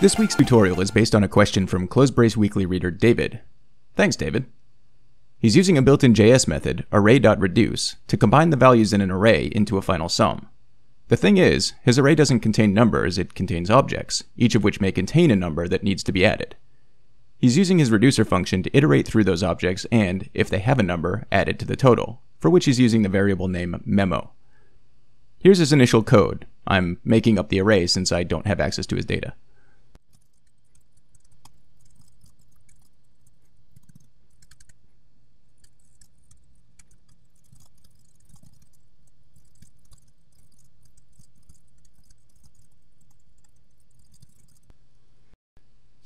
This week's tutorial is based on a question from CloseBrace Weekly reader David. Thanks, David. He's using a built-in JS method, array.reduce, to combine the values in an array into a final sum. The thing is, his array doesn't contain numbers, it contains objects, each of which may contain a number that needs to be added. He's using his reducer function to iterate through those objects and, if they have a number, add it to the total, for which he's using the variable name memo. Here's his initial code. I'm making up the array since I don't have access to his data.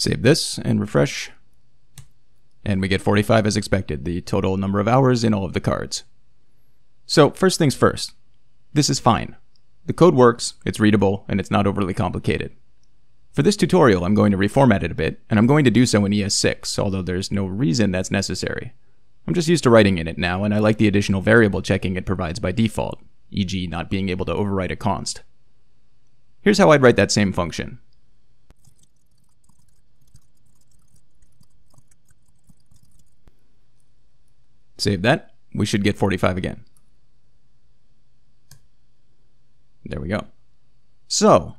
Save this and refresh. And we get 45 as expected, the total number of hours in all of the cards. So first things first, this is fine. The code works, it's readable, and it's not overly complicated. For this tutorial, I'm going to reformat it a bit, and I'm going to do so in ES6, although there's no reason that's necessary. I'm just used to writing in it now, and I like the additional variable checking it provides by default, e.g. not being able to overwrite a const. Here's how I'd write that same function. Save that. We should get 45 again. There we go. So,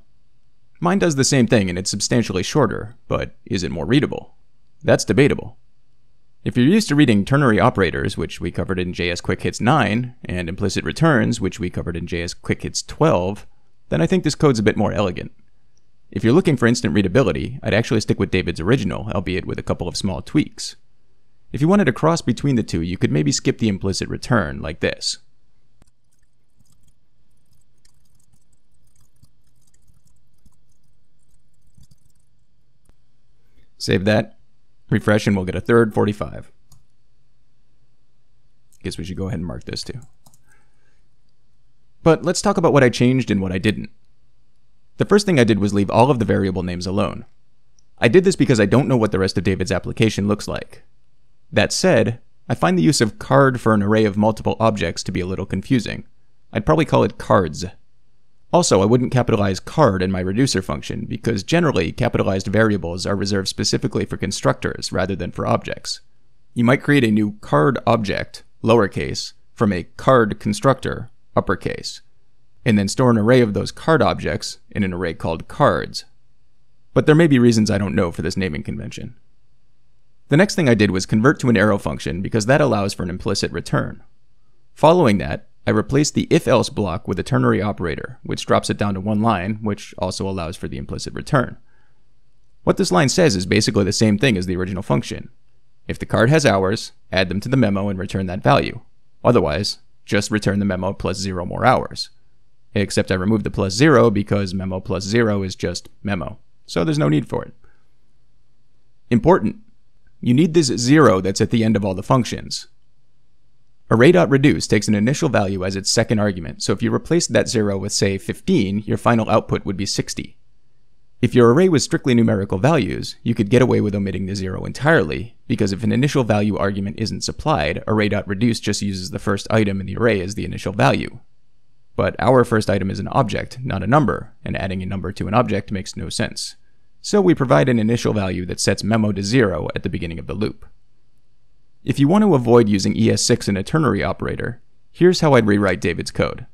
mine does the same thing and it's substantially shorter, but is it more readable? That's debatable. If you're used to reading ternary operators, which we covered in JS Quick Hits 9, and implicit returns, which we covered in JS Quick Hits 12, then I think this code's a bit more elegant. If you're looking for instant readability, I'd actually stick with David's original, albeit with a couple of small tweaks. If you wanted to cross between the two, you could maybe skip the implicit return, like this. Save that, refresh, and we'll get a third 45. Guess we should go ahead and mark this too. But let's talk about what I changed and what I didn't. The first thing I did was leave all of the variable names alone. I did this because I don't know what the rest of David's application looks like. That said, I find the use of card for an array of multiple objects to be a little confusing. I'd probably call it cards. Also, I wouldn't capitalize card in my reducer function, because generally, capitalized variables are reserved specifically for constructors rather than for objects. You might create a new card object, lowercase, from a card constructor, uppercase, and then store an array of those card objects in an array called cards. But there may be reasons I don't know for this naming convention. The next thing I did was convert to an arrow function because that allows for an implicit return. Following that, I replaced the if-else block with a ternary operator, which drops it down to one line, which also allows for the implicit return. What this line says is basically the same thing as the original function. If the card has hours, add them to the memo and return that value. Otherwise, just return the memo plus zero more hours. Except I removed the plus zero because memo plus zero is just memo, so there's no need for it. Important, you need this zero that's at the end of all the functions. Array.reduce takes an initial value as its second argument, so if you replaced that zero with, say, 15, your final output would be 60. If your array was strictly numerical values, you could get away with omitting the zero entirely, because if an initial value argument isn't supplied, array.reduce just uses the first item in the array as the initial value. But our first item is an object, not a number, and adding a number to an object makes no sense so we provide an initial value that sets memo to zero at the beginning of the loop. If you want to avoid using ES6 in a ternary operator, here's how I'd rewrite David's code.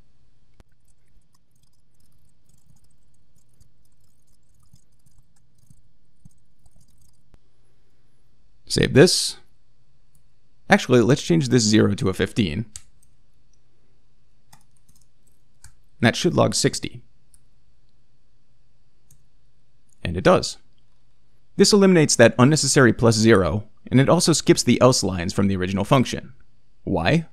Save this. Actually, let's change this 0 to a 15. That should log 60 and it does. This eliminates that unnecessary plus zero, and it also skips the else lines from the original function. Why?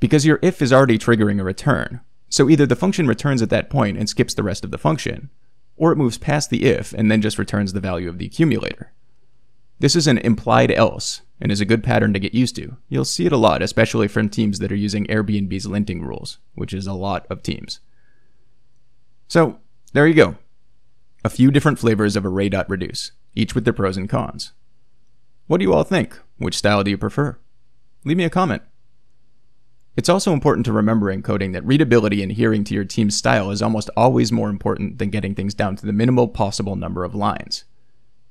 Because your if is already triggering a return, so either the function returns at that point and skips the rest of the function, or it moves past the if and then just returns the value of the accumulator. This is an implied else, and is a good pattern to get used to. You'll see it a lot, especially from teams that are using Airbnb's linting rules, which is a lot of teams. So, there you go a few different flavors of array dot reduce, each with their pros and cons. What do you all think? Which style do you prefer? Leave me a comment. It's also important to remember in coding that readability and adhering to your team's style is almost always more important than getting things down to the minimal possible number of lines.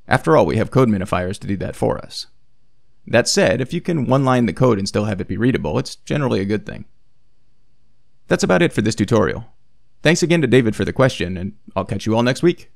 After all, we have code minifiers to do that for us. That said, if you can one line the code and still have it be readable, it's generally a good thing. That's about it for this tutorial. Thanks again to David for the question, and I'll catch you all next week.